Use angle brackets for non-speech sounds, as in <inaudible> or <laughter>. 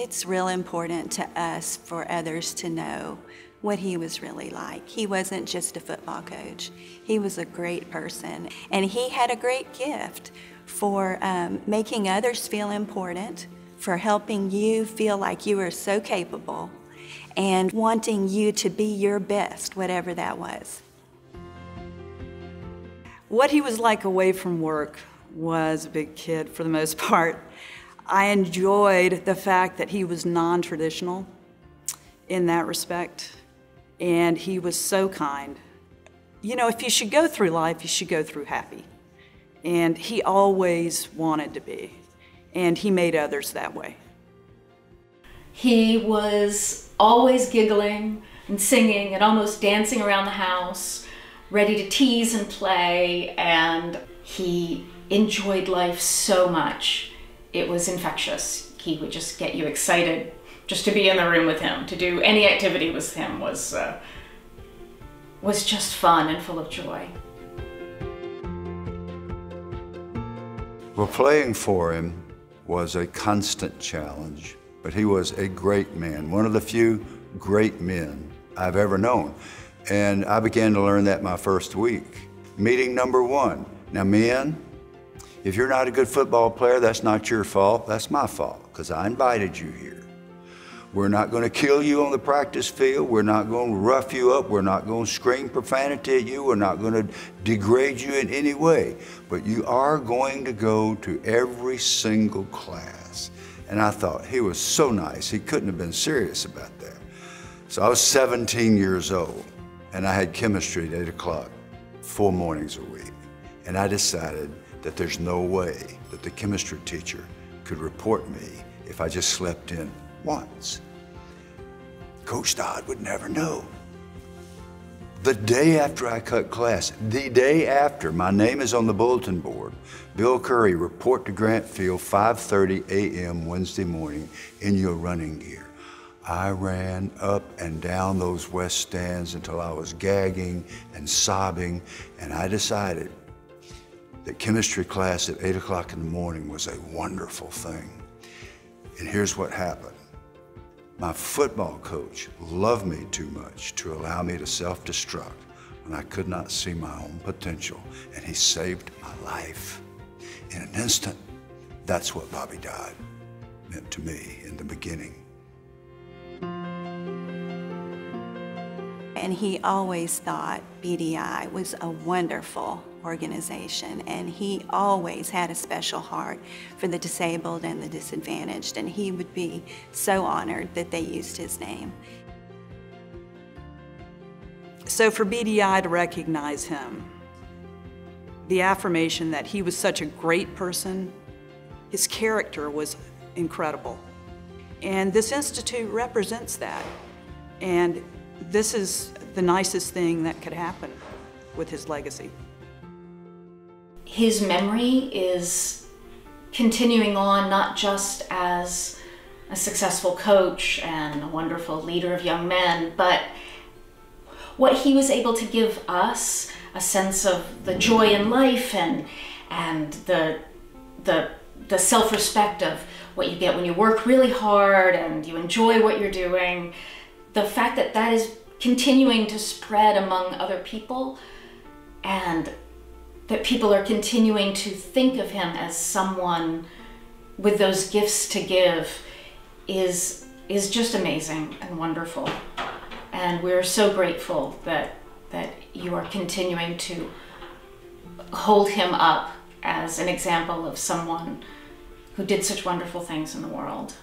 It's real important to us for others to know what he was really like. He wasn't just a football coach. He was a great person, and he had a great gift for um, making others feel important, for helping you feel like you are so capable, and wanting you to be your best, whatever that was. What he was like away from work was a big kid for the most <laughs> part. I enjoyed the fact that he was non traditional in that respect, and he was so kind. You know, if you should go through life, you should go through happy. And he always wanted to be, and he made others that way. He was always giggling and singing and almost dancing around the house, ready to tease and play, and he enjoyed life so much. It was infectious. He would just get you excited just to be in the room with him, to do any activity with him was uh, was just fun and full of joy. Well, playing for him was a constant challenge, but he was a great man, one of the few great men I've ever known. And I began to learn that my first week. Meeting number one. Now, men, if you're not a good football player, that's not your fault. That's my fault, because I invited you here. We're not going to kill you on the practice field. We're not going to rough you up. We're not going to scream profanity at you. We're not going to degrade you in any way. But you are going to go to every single class. And I thought, he was so nice. He couldn't have been serious about that. So I was 17 years old, and I had chemistry at 8 o'clock, four mornings a week. And I decided that there's no way that the chemistry teacher could report me if I just slept in once. Coach Dodd would never know. The day after I cut class, the day after, my name is on the bulletin board. Bill Curry, report to Grant Field, 5.30 a.m. Wednesday morning in your running gear. I ran up and down those west stands until I was gagging and sobbing, and I decided that chemistry class at 8 o'clock in the morning was a wonderful thing. And here's what happened. My football coach loved me too much to allow me to self-destruct when I could not see my own potential, and he saved my life. In an instant, that's what Bobby Dodd meant to me in the beginning. And he always thought BDI was a wonderful organization, and he always had a special heart for the disabled and the disadvantaged, and he would be so honored that they used his name. So for BDI to recognize him, the affirmation that he was such a great person, his character was incredible. And this institute represents that. And this is the nicest thing that could happen with his legacy. His memory is continuing on not just as a successful coach and a wonderful leader of young men, but what he was able to give us a sense of the joy in life and and the the the self-respect of what you get when you work really hard and you enjoy what you're doing the fact that that is continuing to spread among other people and that people are continuing to think of him as someone with those gifts to give is is just amazing and wonderful. And we're so grateful that that you are continuing to hold him up as an example of someone who did such wonderful things in the world.